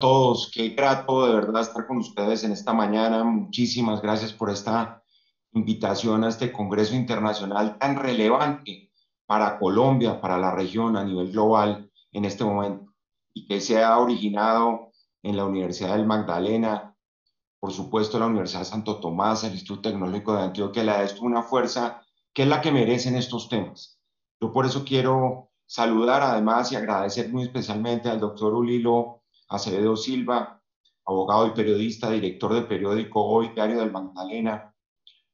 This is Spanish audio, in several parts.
todos, qué grato de verdad estar con ustedes en esta mañana. Muchísimas gracias por esta invitación a este Congreso Internacional tan relevante para Colombia, para la región a nivel global en este momento y que se ha originado en la Universidad del Magdalena, por supuesto la Universidad de Santo Tomás, el Instituto Tecnológico de Antioquia, le da esto una fuerza que es la que merecen estos temas. Yo por eso quiero saludar además y agradecer muy especialmente al doctor Ulilo Acevedo Silva, abogado y periodista, director del periódico Hoy, Diario del Magdalena,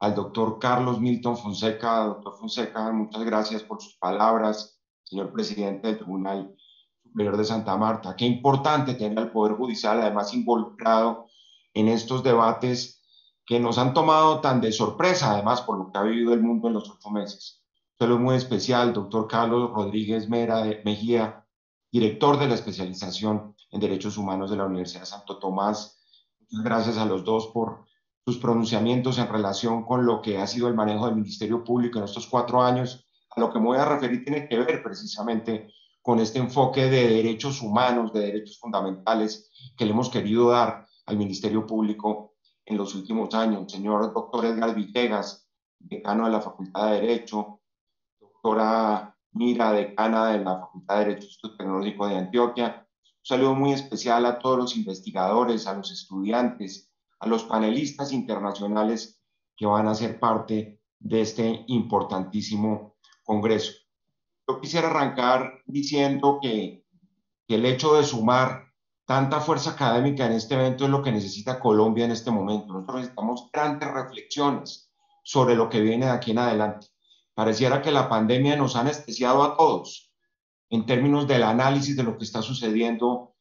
al doctor Carlos Milton Fonseca. Doctor Fonseca, muchas gracias por sus palabras, señor presidente del Tribunal Superior de Santa Marta. Qué importante tener al Poder Judicial además involucrado en estos debates que nos han tomado tan de sorpresa, además, por lo que ha vivido el mundo en los ocho meses. Saludo muy especial, doctor Carlos Rodríguez Mera de Mejía, director de la especialización en Derechos Humanos de la Universidad de Santo Tomás. Muchas gracias a los dos por sus pronunciamientos en relación con lo que ha sido el manejo del Ministerio Público en estos cuatro años. A lo que me voy a referir tiene que ver precisamente con este enfoque de derechos humanos, de derechos fundamentales que le hemos querido dar al Ministerio Público en los últimos años. Señor doctor Edgar Villegas, decano de la Facultad de Derecho, doctora Mira, decana de la Facultad de Derecho Tecnológico de Antioquia. Saludo muy especial a todos los investigadores, a los estudiantes, a los panelistas internacionales que van a ser parte de este importantísimo congreso. Yo quisiera arrancar diciendo que, que el hecho de sumar tanta fuerza académica en este evento es lo que necesita Colombia en este momento. Nosotros necesitamos grandes reflexiones sobre lo que viene de aquí en adelante. Pareciera que la pandemia nos ha anestesiado a todos en términos del análisis de lo que está sucediendo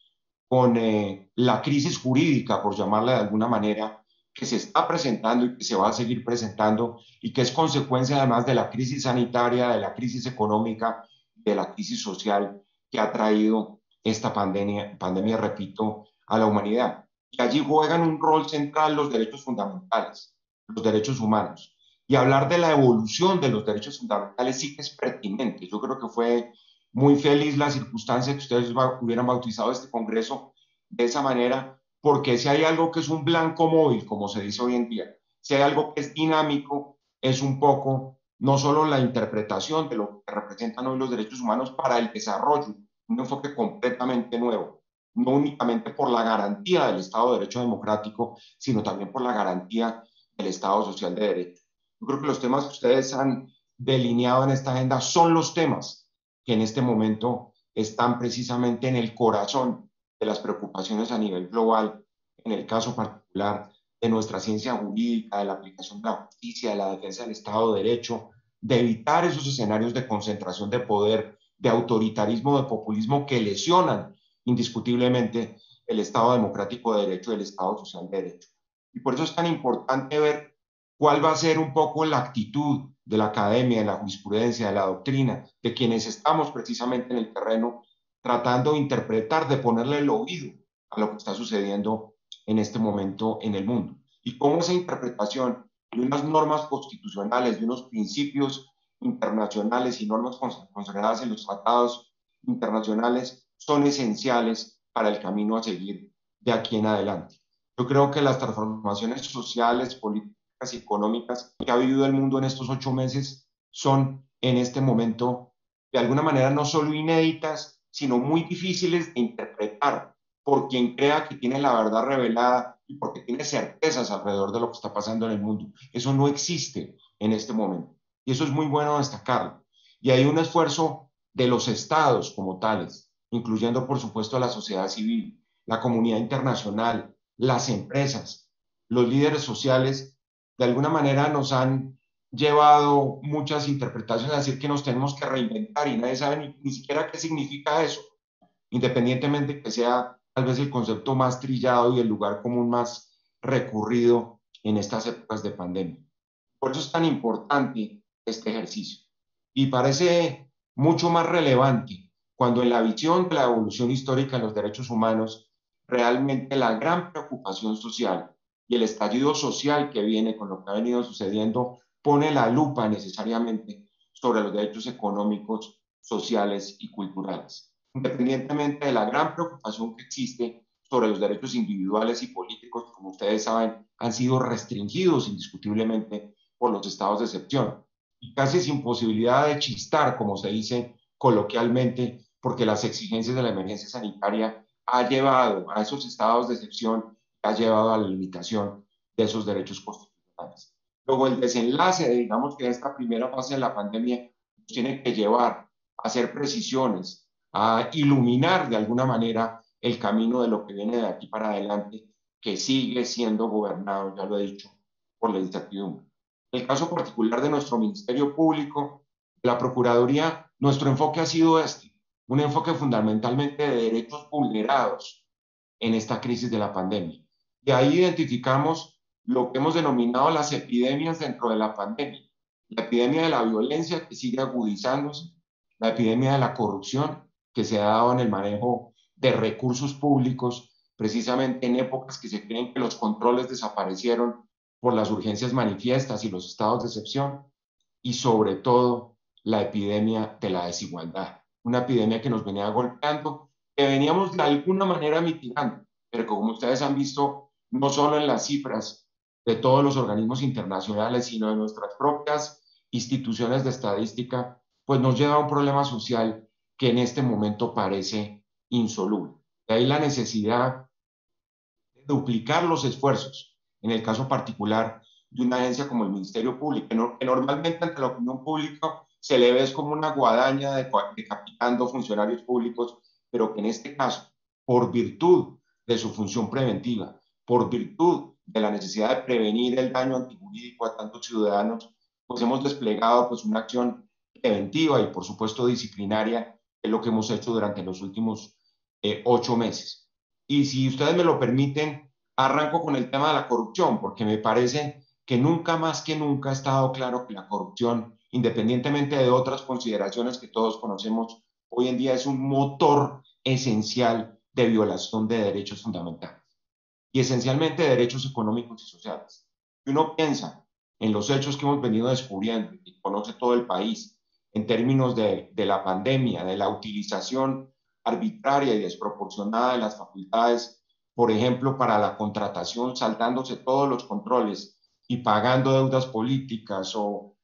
con eh, la crisis jurídica, por llamarla de alguna manera, que se está presentando y que se va a seguir presentando y que es consecuencia además de la crisis sanitaria, de la crisis económica, de la crisis social que ha traído esta pandemia, pandemia, repito, a la humanidad. Y allí juegan un rol central los derechos fundamentales, los derechos humanos. Y hablar de la evolución de los derechos fundamentales sí que es pertinente. Yo creo que fue muy feliz la circunstancia que ustedes hubieran bautizado este Congreso de esa manera, porque si hay algo que es un blanco móvil, como se dice hoy en día, si hay algo que es dinámico, es un poco no solo la interpretación de lo que representan hoy los derechos humanos para el desarrollo, un enfoque completamente nuevo, no únicamente por la garantía del Estado de Derecho Democrático, sino también por la garantía del Estado Social de Derecho. Yo creo que los temas que ustedes han delineado en esta agenda son los temas que en este momento están precisamente en el corazón de las preocupaciones a nivel global, en el caso particular de nuestra ciencia jurídica, de la aplicación de la justicia, de la defensa del Estado de Derecho, de evitar esos escenarios de concentración de poder, de autoritarismo, de populismo que lesionan indiscutiblemente el Estado democrático de derecho y el Estado social de derecho. Y por eso es tan importante ver cuál va a ser un poco la actitud de la academia, de la jurisprudencia, de la doctrina, de quienes estamos precisamente en el terreno tratando de interpretar, de ponerle el oído a lo que está sucediendo en este momento en el mundo. Y cómo esa interpretación de unas normas constitucionales, de unos principios internacionales y normas consagradas en los tratados internacionales son esenciales para el camino a seguir de aquí en adelante. Yo creo que las transformaciones sociales, políticas, económicas que ha vivido el mundo en estos ocho meses son en este momento de alguna manera no solo inéditas, sino muy difíciles de interpretar por quien crea que tiene la verdad revelada y porque tiene certezas alrededor de lo que está pasando en el mundo. Eso no existe en este momento. Y eso es muy bueno destacarlo. Y hay un esfuerzo de los estados como tales, incluyendo por supuesto a la sociedad civil, la comunidad internacional, las empresas, los líderes sociales de alguna manera nos han llevado muchas interpretaciones a decir que nos tenemos que reinventar y nadie sabe ni, siquiera qué significa eso, independientemente que sea tal vez el concepto más trillado y el lugar común más recurrido en estas épocas de pandemia. Por eso es tan importante este ejercicio. Y parece mucho más relevante cuando en la visión de la evolución histórica de los derechos humanos, realmente la gran preocupación social y el estallido social que viene con lo que ha venido sucediendo pone la lupa necesariamente sobre los derechos económicos, sociales y culturales. Independientemente de la gran preocupación que existe sobre los derechos individuales y políticos, como ustedes saben, han sido restringidos indiscutiblemente por los estados de excepción y casi sin posibilidad de chistar, como se dice coloquialmente, porque las exigencias de la emergencia sanitaria ha llevado a esos estados de excepción, ha llevado a la limitación de esos derechos constitucionales. Luego, el desenlace, digamos que esta primera fase de la pandemia tiene que llevar a hacer precisiones, a iluminar de alguna manera el camino de lo que viene de aquí para adelante, que sigue siendo gobernado, ya lo he dicho, por la incertidumbre. En el caso particular de nuestro Ministerio Público, la Procuraduría, nuestro enfoque ha sido este, un enfoque fundamentalmente de derechos vulnerados en esta crisis de la pandemia. Y ahí identificamos lo que hemos denominado las epidemias dentro de la pandemia. La epidemia de la violencia que sigue agudizándose, la epidemia de la corrupción que se ha dado en el manejo de recursos públicos, precisamente en épocas que se creen que los controles desaparecieron por las urgencias manifiestas y los estados de excepción, y sobre todo la epidemia de la desigualdad, una epidemia que nos venía golpeando, que veníamos de alguna manera mitigando, pero como ustedes han visto, no solo en las cifras de todos los organismos internacionales, sino de nuestras propias instituciones de estadística, pues nos lleva a un problema social que en este momento parece insoluble. De ahí la necesidad de duplicar los esfuerzos, en el caso particular de una agencia como el Ministerio Público, que, normalmente ante la opinión pública se le ve como una guadaña de, decapitando funcionarios públicos, pero que en este caso, por virtud de su función preventiva, por virtud de la necesidad de prevenir el daño antijurídico a tantos ciudadanos, pues hemos desplegado pues una acción preventiva y por supuesto disciplinaria, es lo que hemos hecho durante los últimos eh, ocho meses. Y si ustedes me lo permiten, arranco con el tema de la corrupción, porque me parece que nunca más que nunca ha estado claro que la corrupción, independientemente de otras consideraciones que todos conocemos, hoy en día es un motor esencial de violación de derechos fundamentales y esencialmente de derechos económicos y sociales. Si uno piensa en los hechos que hemos venido descubriendo y conoce todo el país en términos de, de la pandemia, de la utilización arbitraria y desproporcionada de las facultades, por ejemplo, para la contratación, saltándose todos los controles y pagando deudas políticas o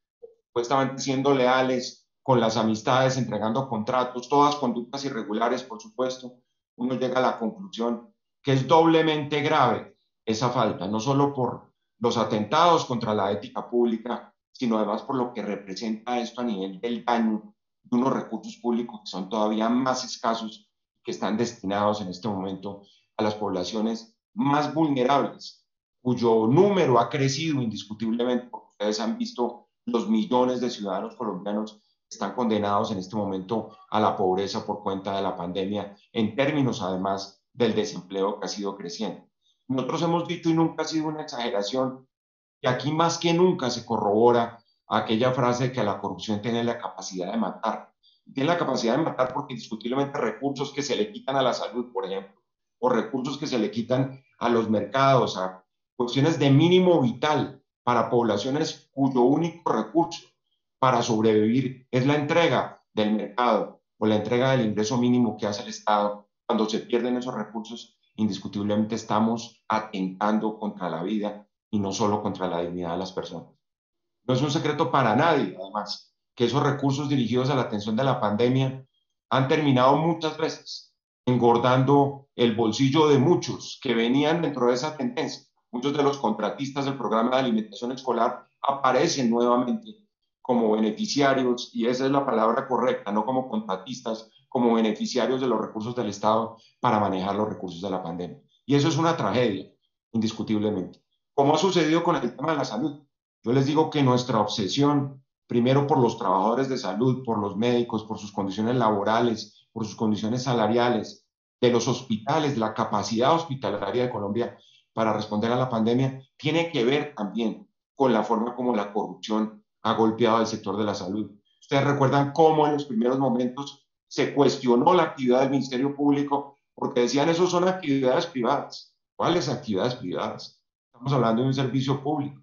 supuestamente siendo leales con las amistades, entregando contratos, todas conductas irregulares, por supuesto, uno llega a la conclusión que es doblemente grave esa falta, no solo por los atentados contra la ética pública, sino además por lo que representa esto a nivel del daño de unos recursos públicos que son todavía más escasos, que están destinados en este momento a las poblaciones más vulnerables, cuyo número ha crecido indiscutiblemente, porque ustedes han visto los millones de ciudadanos colombianos que están condenados en este momento a la pobreza por cuenta de la pandemia, en términos además del desempleo que ha sido creciendo. Nosotros hemos dicho, y nunca ha sido una exageración, que aquí más que nunca se corrobora aquella frase de que la corrupción tiene la capacidad de matar. Tiene la capacidad de matar porque indiscutiblemente recursos que se le quitan a la salud, por ejemplo, o recursos que se le quitan a los mercados, a cuestiones de mínimo vital para poblaciones cuyo único recurso para sobrevivir es la entrega del mercado o la entrega del ingreso mínimo que hace el Estado. Cuando se pierden esos recursos, indiscutiblemente estamos atentando contra la vida y no solo contra la dignidad de las personas. No es un secreto para nadie, además, que esos recursos dirigidos a la atención de la pandemia han terminado muchas veces engordando el bolsillo de muchos que venían dentro de esa tendencia. Muchos de los contratistas del programa de alimentación escolar aparecen nuevamente como beneficiarios, y esa es la palabra correcta, no como contratistas, como beneficiarios de los recursos del Estado para manejar los recursos de la pandemia. Y eso es una tragedia, indiscutiblemente. Como ha sucedido con el tema de la salud. Yo les digo que nuestra obsesión, primero por los trabajadores de salud, por los médicos, por sus condiciones laborales, por sus condiciones salariales, de los hospitales, la capacidad hospitalaria de Colombia para responder a la pandemia, tiene que ver también con la forma como la corrupción ha golpeado al sector de la salud. Ustedes recuerdan cómo en los primeros momentos se cuestionó la actividad del Ministerio Público porque decían, eso son actividades privadas. ¿Cuáles actividades privadas? Estamos hablando de un servicio público.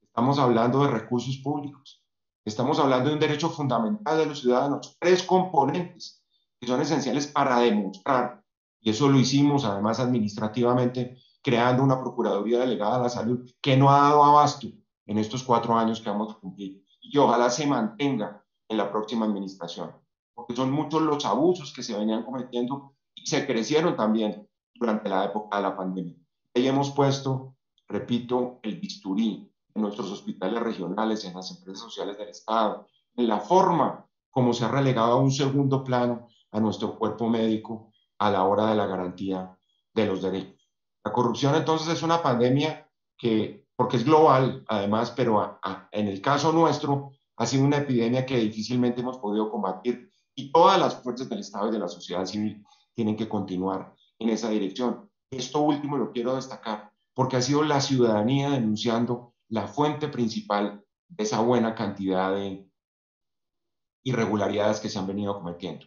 Estamos hablando de recursos públicos. Estamos hablando de un derecho fundamental de los ciudadanos. Tres componentes que son esenciales para demostrar Y eso lo hicimos además administrativamente, creando una Procuraduría Delegada de la Salud que no ha dado abasto en estos cuatro años que vamos a cumplir y ojalá se mantenga en la próxima administración, porque son muchos los abusos que se venían cometiendo y se crecieron también durante la época de la pandemia. Ahí hemos puesto, repito, el bisturí en nuestros hospitales regionales, en las empresas sociales del Estado, en la forma como se ha relegado a un segundo plano a nuestro cuerpo médico a la hora de la garantía de los derechos. La corrupción entonces es una pandemia que, porque es global además, pero en el caso nuestro ha sido una epidemia que difícilmente hemos podido combatir y todas las fuerzas del Estado y de la sociedad civil tienen que continuar en esa dirección. Esto último lo quiero destacar porque ha sido la ciudadanía denunciando la fuente principal de esa buena cantidad de irregularidades que se han venido cometiendo.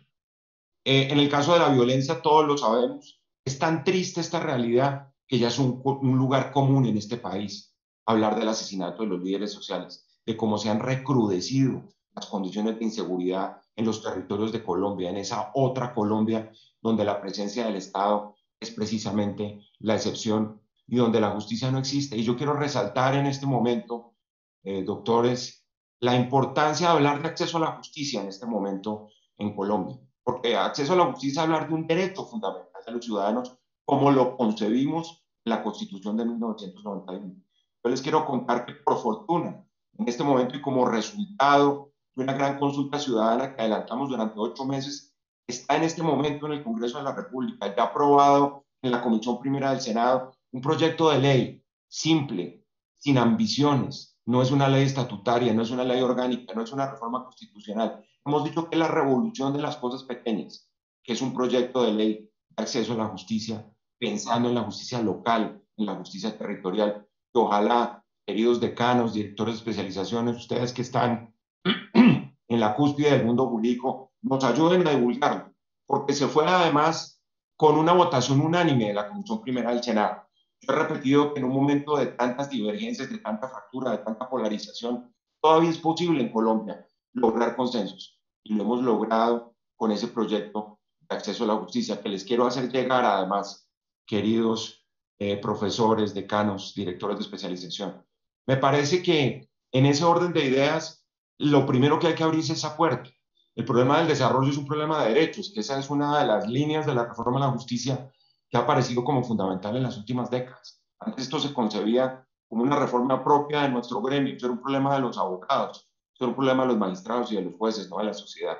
Eh, en el caso de la violencia, todos lo sabemos, es tan triste esta realidad que ya es un, un lugar común en este país hablar del asesinato de los líderes sociales, de cómo se han recrudecido las condiciones de inseguridad en los territorios de Colombia, en esa otra Colombia donde la presencia del Estado es precisamente la excepción y donde la justicia no existe. Y yo quiero resaltar en este momento, eh, doctores, la importancia de hablar de acceso a la justicia en este momento en Colombia, porque acceso a la justicia es hablar de un derecho fundamental de los ciudadanos como lo concebimos en la Constitución de 1991. Yo les quiero contar que por fortuna, en este momento y como resultado de una gran consulta ciudadana que adelantamos durante ocho meses, está en este momento en el Congreso de la República, ya aprobado en la Comisión Primera del Senado, un proyecto de ley simple, sin ambiciones, no es una ley estatutaria, no es una ley orgánica, no es una reforma constitucional. Hemos dicho que es la revolución de las cosas pequeñas, que es un proyecto de ley de acceso a la justicia, pensando en la justicia local, en la justicia territorial, que ojalá, queridos decanos, directores de especializaciones, ustedes que están en la cúspide del mundo jurídico, nos ayuden a divulgarlo, porque se fue además con una votación unánime de la Comisión Primera del Senado. Yo he repetido que en un momento de tantas divergencias, de tanta fractura, de tanta polarización, todavía es posible en Colombia lograr consensos. Y lo hemos logrado con ese proyecto de acceso a la justicia, que les quiero hacer llegar además, queridos eh, profesores, decanos, directores de especialización. Me parece que en ese orden de ideas, lo primero que hay que abrir es esa puerta. El problema del desarrollo es un problema de derechos, que esa es una de las líneas de la reforma de la justicia que ha aparecido como fundamental en las últimas décadas. Antes esto se concebía como una reforma propia de nuestro gremio, eso era un problema de los abogados, eso era un problema de los magistrados y de los jueces, no de la sociedad.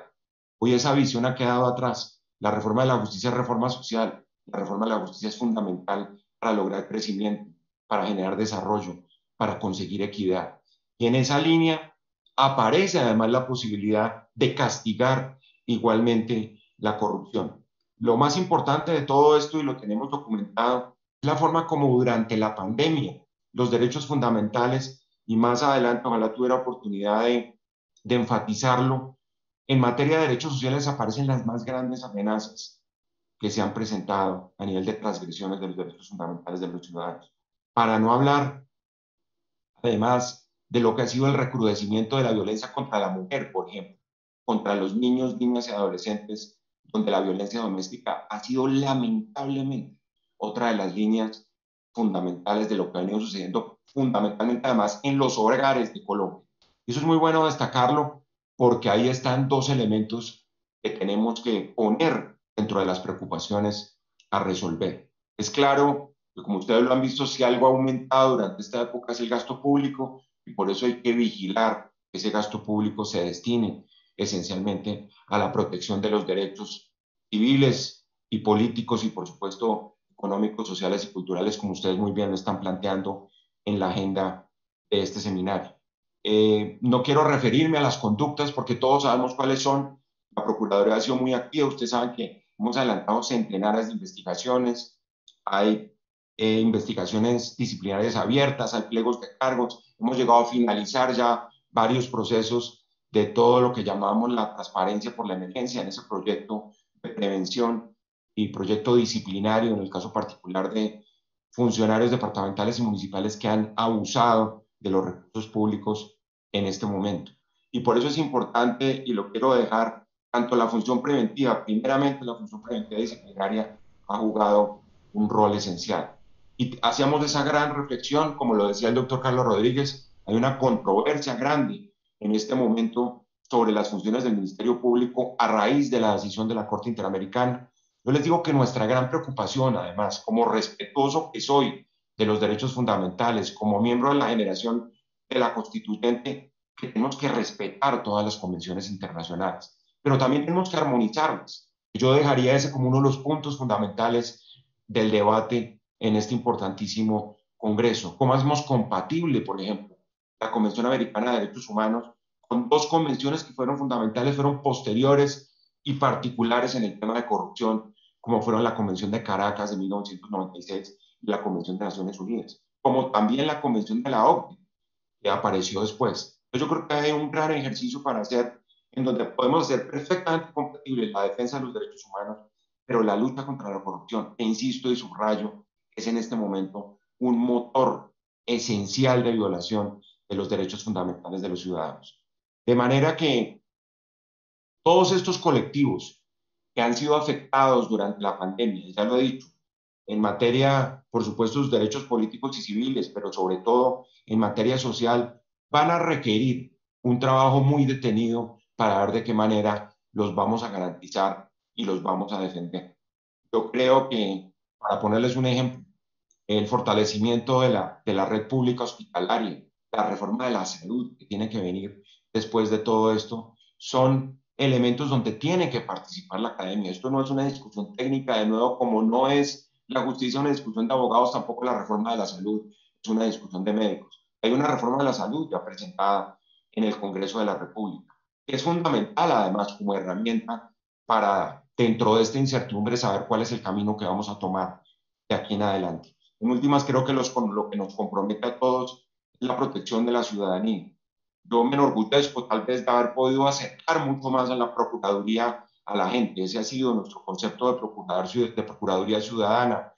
Hoy esa visión ha quedado atrás. La reforma de la justicia es reforma social, la reforma de la justicia es fundamental para lograr crecimiento, para generar desarrollo, para conseguir equidad. Y en esa línea aparece además la posibilidad de castigar igualmente la corrupción. Lo más importante de todo esto, y lo tenemos documentado, es la forma como durante la pandemia los derechos fundamentales, y más adelante ojalá tuviera oportunidad de, de enfatizarlo, en materia de derechos sociales aparecen las más grandes amenazas que se han presentado a nivel de transgresiones de los derechos fundamentales de los ciudadanos. Para no hablar, además, de lo que ha sido el recrudecimiento de la violencia contra la mujer, por ejemplo, contra los niños, niñas y adolescentes, donde la violencia doméstica ha sido lamentablemente otra de las líneas fundamentales de lo que ha venido sucediendo, fundamentalmente además en los hogares de Colombia. Eso es muy bueno destacarlo porque ahí están dos elementos que tenemos que poner dentro de las preocupaciones a resolver. Es claro que, como ustedes lo han visto, si algo ha aumentado durante esta época es el gasto público y por eso hay que vigilar que ese gasto público se destine esencialmente a la protección de los derechos civiles y políticos y, por supuesto, económicos, sociales y culturales, como ustedes muy bien lo están planteando en la agenda de este seminario. Eh, no quiero referirme a las conductas porque todos sabemos cuáles son. La Procuraduría ha sido muy activa. Ustedes saben que hemos adelantado centenares de investigaciones. Hay eh, investigaciones disciplinarias abiertas, hay pliegos de cargos. Hemos llegado a finalizar ya varios procesos de todo lo que llamamos la transparencia por la emergencia en ese proyecto de prevención y proyecto disciplinario, en el caso particular de funcionarios departamentales y municipales que han abusado de los recursos públicos en este momento. Y por eso es importante, y lo quiero dejar, tanto la función preventiva, primeramente la función preventiva disciplinaria, ha jugado un rol esencial. Y hacíamos esa gran reflexión, como lo decía el doctor Carlos Rodríguez, hay una controversia grande en este momento sobre las funciones del Ministerio Público a raíz de la decisión de la Corte Interamericana. Yo les digo que nuestra gran preocupación, además, como respetuoso que soy de los derechos fundamentales, como miembro de la generación de la constituyente, tenemos que respetar todas las convenciones internacionales, pero también tenemos que armonizarlas. Yo dejaría ese como uno de los puntos fundamentales del debate en este importantísimo Congreso. ¿Cómo hacemos compatible, por ejemplo, la Convención Americana de Derechos Humanos con dos convenciones que fueron fundamentales, fueron posteriores y particulares en el tema de corrupción, como fueron la Convención de Caracas de 1996 y la Convención de Naciones Unidas, como también la Convención de la OCDE, que apareció después. Yo creo que hay un gran ejercicio para hacer en donde podemos hacer perfectamente compatible la defensa de los derechos humanos, pero la lucha contra la corrupción, e insisto y subrayo, es en este momento un motor esencial de violación de los derechos fundamentales de los ciudadanos. De manera que todos estos colectivos que han sido afectados durante la pandemia, ya lo he dicho, en materia, por supuesto, de derechos políticos y civiles, pero sobre todo en materia social, van a requerir un trabajo muy detenido para ver de qué manera los vamos a garantizar y los vamos a defender. Yo creo que, para ponerles un ejemplo, el fortalecimiento de la, de la red pública hospitalaria, la reforma de la salud que tiene que venir después de todo esto, son elementos donde tiene que participar la academia. Esto no es una discusión técnica, de nuevo, como no es la justicia una discusión de abogados, tampoco la reforma de la salud es una discusión de médicos. Hay una reforma de la salud ya presentada en el Congreso de la República, que es fundamental además como herramienta para, dentro de esta incertidumbre, saber cuál es el camino que vamos a tomar de aquí en adelante. En últimas, creo que los, lo que nos compromete a todos es la protección de la ciudadanía. Yo me enorgullezco tal vez de haber podido acercar mucho más a la Procuraduría a la gente. Ese ha sido nuestro concepto de, de Procuraduría Ciudadana,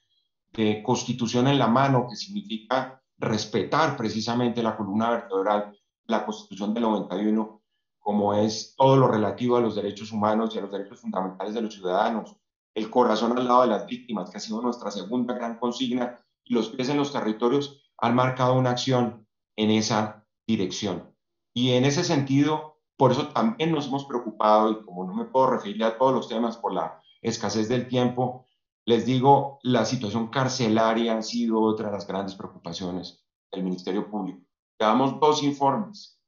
de constitución en la mano, que significa respetar precisamente la columna vertebral, la constitución del 91, como es todo lo relativo a los derechos humanos y a los derechos fundamentales de los ciudadanos, el corazón al lado de las víctimas, que ha sido nuestra segunda gran consigna, y los pies en los territorios han marcado una acción en esa dirección. Y en ese sentido, por eso también nos hemos preocupado, y como no me puedo referir a todos los temas por la escasez del tiempo, les digo, la situación carcelaria ha sido otra de las grandes preocupaciones del Ministerio Público. Llevamos dos informes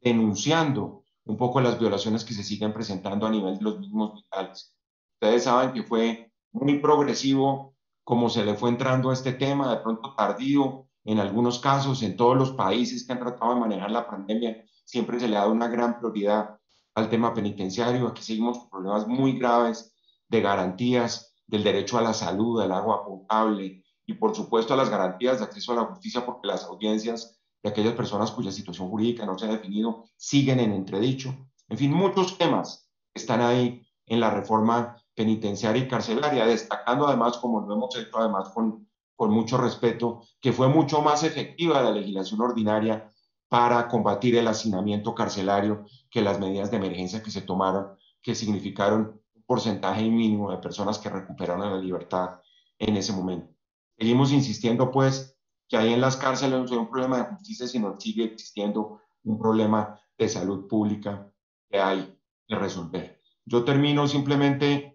denunciando un poco las violaciones que se siguen presentando a nivel de los mismos vitales. Ustedes saben que fue muy progresivo como se le fue entrando a este tema, de pronto tardío, en algunos casos, en todos los países que han tratado de manejar la pandemia, siempre se le ha dado una gran prioridad al tema penitenciario. Aquí seguimos con problemas muy graves de garantías del derecho a la salud, al agua potable y por supuesto a las garantías de acceso a la justicia porque las audiencias de aquellas personas cuya situación jurídica no se ha definido siguen en entredicho. En fin, muchos temas están ahí en la reforma penitenciaria y carcelaria, destacando además, como lo hemos hecho además con, con mucho respeto, que fue mucho más efectiva la legislación ordinaria para combatir el hacinamiento carcelario que las medidas de emergencia que se tomaron, que significaron un porcentaje mínimo de personas que recuperaron la libertad en ese momento. Seguimos insistiendo, pues, que ahí en las cárceles no es un problema de justicia, sino sigue existiendo un problema de salud pública que hay que resolver. Yo termino simplemente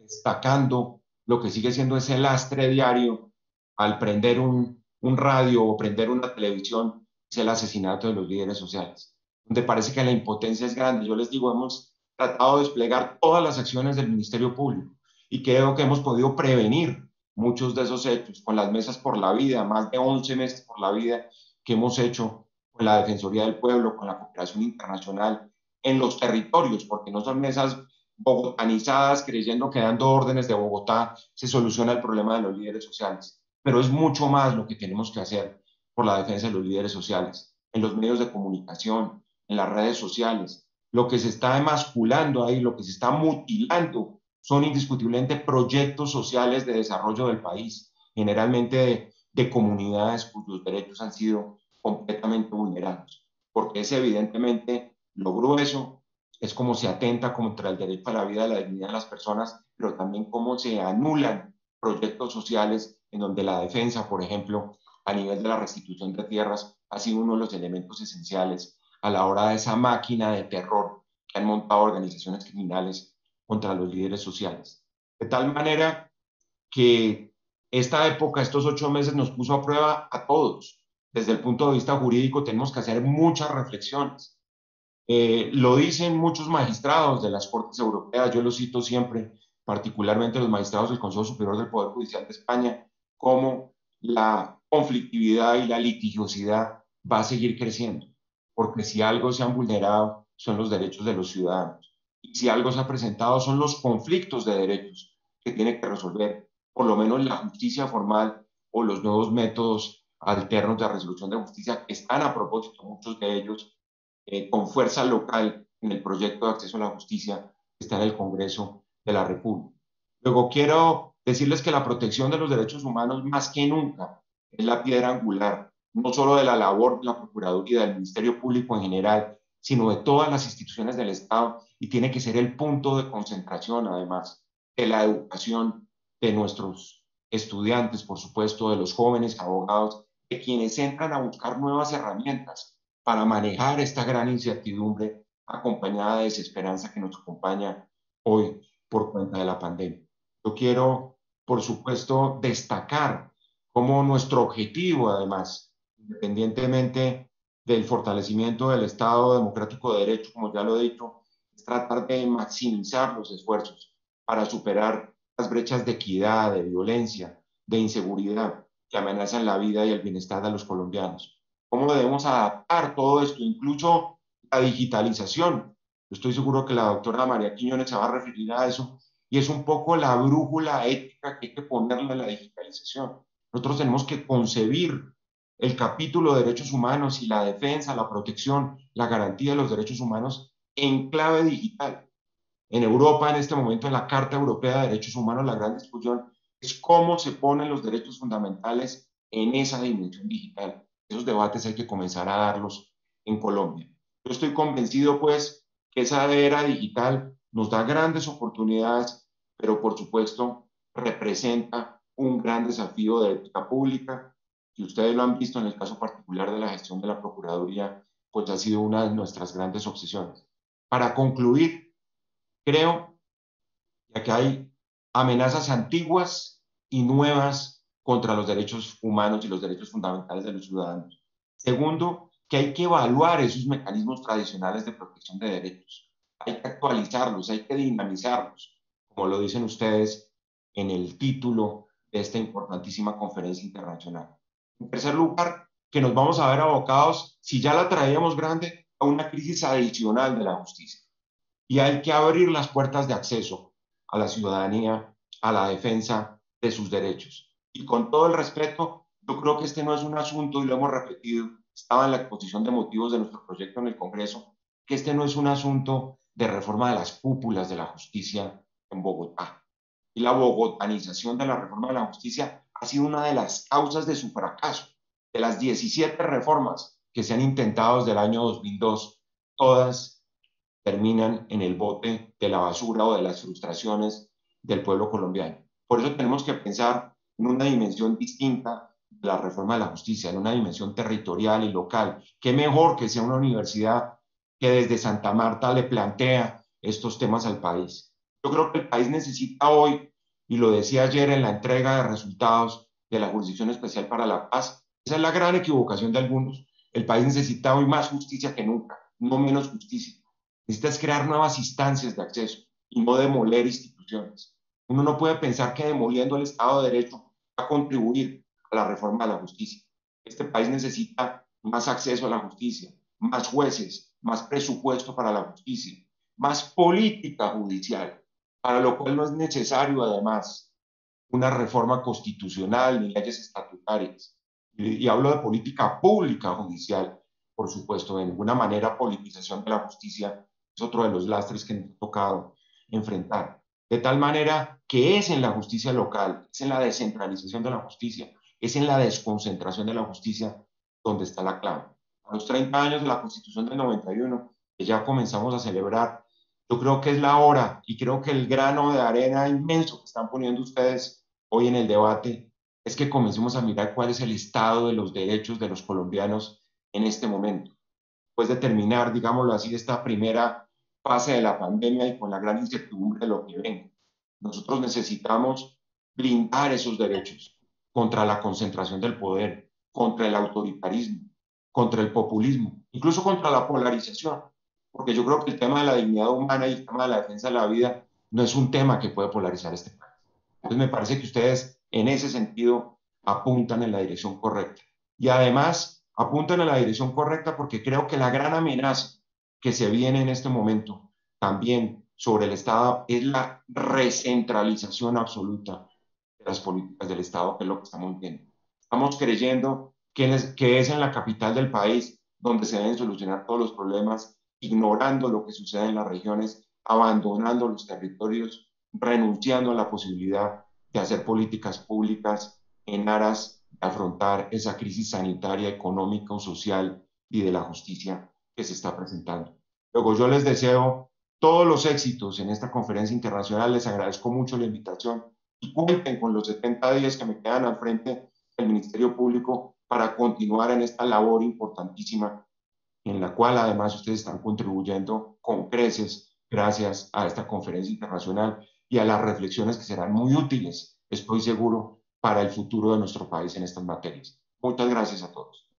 destacando lo que sigue siendo ese lastre diario al prender un, un radio o prender una televisión es el asesinato de los líderes sociales, donde parece que la impotencia es grande. Yo les digo, hemos tratado de desplegar todas las acciones del Ministerio Público y creo que hemos podido prevenir muchos de esos hechos con las mesas por la vida, más de 11 mesas por la vida que hemos hecho con la Defensoría del Pueblo, con la cooperación internacional en los territorios, porque no son mesas bogotanizadas creyendo que dando órdenes de Bogotá se soluciona el problema de los líderes sociales. Pero es mucho más lo que tenemos que hacer por la defensa de los líderes sociales, en los medios de comunicación, en las redes sociales. Lo que se está emasculando ahí, lo que se está mutilando, son indiscutiblemente proyectos sociales de desarrollo del país, generalmente de, de comunidades cuyos derechos han sido completamente vulnerados, porque es evidentemente lo grueso es cómo se atenta contra el derecho a la vida y la dignidad de las personas, pero también cómo se anulan proyectos sociales en donde la defensa, por ejemplo, a nivel de la restitución de tierras, ha sido uno de los elementos esenciales a la hora de esa máquina de terror que han montado organizaciones criminales contra los líderes sociales. De tal manera que esta época, estos ocho meses, nos puso a prueba a todos. Desde el punto de vista jurídico tenemos que hacer muchas reflexiones. Eh, lo dicen muchos magistrados de las Cortes Europeas, yo lo cito siempre, particularmente los magistrados del Consejo Superior del Poder Judicial de España, como la conflictividad y la litigiosidad va a seguir creciendo, porque si algo se han vulnerado son los derechos de los ciudadanos. Y si algo se ha presentado son los conflictos de derechos que tiene que resolver por lo menos la justicia formal o los nuevos métodos alternos de resolución de justicia que están a propósito, muchos de ellos, eh, con fuerza local en el proyecto de acceso a la justicia que está en el Congreso de la República. Luego quiero decirles que la protección de los derechos humanos más que nunca es la piedra angular, no solo de la labor de la Procuraduría, del Ministerio Público en general, sino de todas las instituciones del Estado y tiene que ser el punto de concentración, además, de la educación de nuestros estudiantes, por supuesto, de los jóvenes abogados, de quienes entran a buscar nuevas herramientas para manejar esta gran incertidumbre acompañada de desesperanza que nos acompaña hoy por cuenta de la pandemia. Yo quiero, por supuesto, destacar como nuestro objetivo, además, independientemente del fortalecimiento del Estado democrático de derecho, como ya lo he dicho, es tratar de maximizar los esfuerzos para superar las brechas de equidad, de violencia, de inseguridad que amenazan la vida y el bienestar de los colombianos. ¿Cómo debemos adaptar todo esto, incluso la digitalización? estoy seguro que la doctora María Quiñones se va a referir a eso, y es un poco la brújula ética que hay que ponerle a la digitalización. Nosotros tenemos que concebir el capítulo de derechos humanos y la defensa, la protección, la garantía de los derechos humanos en clave digital. En Europa, en este momento, en la Carta Europea de Derechos Humanos, la gran discusión es cómo se ponen los derechos fundamentales en esa dimensión digital. Esos debates hay que comenzar a darlos en Colombia. Yo estoy convencido, pues, que esa era digital nos da grandes oportunidades, pero por supuesto representa un gran desafío de ética pública, y ustedes lo han visto en el caso particular de la gestión de la Procuraduría, pues ha sido una de nuestras grandes obsesiones. Para concluir, Creo que hay amenazas antiguas y nuevas contra los derechos humanos y los derechos fundamentales de los ciudadanos. Segundo, que hay que evaluar esos mecanismos tradicionales de protección de derechos. Hay que actualizarlos, hay que dinamizarlos, como lo dicen ustedes en el título de esta importantísima conferencia internacional. En tercer lugar, que nos vamos a ver abocados, si ya la traíamos grande, a una crisis adicional de la justicia y hay que abrir las puertas de acceso a la ciudadanía, a la defensa de sus derechos. Y con todo el respeto, yo creo que este no es un asunto, y lo hemos repetido, estaba en la exposición de motivos de nuestro proyecto en el Congreso, que este no es un asunto de reforma de las cúpulas de la justicia en Bogotá. Y la bogotanización de la reforma de la justicia ha sido una de las causas de su fracaso. De las 17 reformas que se han intentado desde el año 2002, todas terminan en el bote de la basura o de las frustraciones del pueblo colombiano. Por eso tenemos que pensar en una dimensión distinta de la reforma de la justicia, en una dimensión territorial y local. Qué mejor que sea una universidad que desde Santa Marta le plantea estos temas al país. Yo creo que el país necesita hoy, y lo decía ayer en la entrega de resultados de la Jurisdicción Especial para la Paz, esa es la gran equivocación de algunos. El país necesita hoy más justicia que nunca, no menos justicia. Necesitas crear nuevas instancias de acceso y no demoler instituciones. Uno no puede pensar que demoliendo el Estado de Derecho a contribuir a la reforma de la justicia. Este país necesita más acceso a la justicia, más jueces, más presupuesto para la justicia, más política judicial, para lo cual no es necesario además una reforma constitucional ni leyes estatutarias. Y, y hablo de política pública judicial, por supuesto, de ninguna manera politización de la justicia es otro de los lastres que nos ha tocado enfrentar. De tal manera que es en la justicia local, es en la descentralización de la justicia, es en la desconcentración de la justicia donde está la clave. A los 30 años de la Constitución del 91, que ya comenzamos a celebrar Yo creo que es la hora y creo que el grano de arena inmenso que están poniendo ustedes hoy en el debate es que comencemos a mirar cuál es el estado de los derechos de los colombianos en este momento. Después de terminar, digámoslo así, esta primera fase de la pandemia y con la gran incertidumbre de lo que ven, nosotros necesitamos blindar esos derechos contra la concentración del poder, contra el autoritarismo, contra el populismo, incluso contra la polarización, porque yo creo que el tema de la dignidad humana y el tema de la defensa de la vida no es un tema que puede polarizar este país. Entonces me parece que ustedes en ese sentido apuntan en la dirección correcta. Y además apuntan en la dirección correcta porque creo que la gran amenaza que se viene en este momento también sobre el Estado es la recentralización absoluta de las políticas del Estado, que es lo que estamos viendo. Estamos creyendo que es, que es en la capital del país donde se deben solucionar todos los problemas, ignorando lo que sucede en las regiones, abandonando los territorios, renunciando a la posibilidad de hacer políticas públicas en aras de afrontar esa crisis sanitaria, económica social y de la justicia que se está presentando. Luego yo les deseo todos los éxitos en esta conferencia internacional, les agradezco mucho la invitación y cuenten con los 70 días que me quedan al frente del Ministerio Público para continuar en esta labor importantísima en la cual además ustedes están contribuyendo con creces gracias a esta conferencia internacional y a las reflexiones que serán muy útiles, estoy seguro, para el futuro de nuestro país en estas materias. Muchas gracias a todos.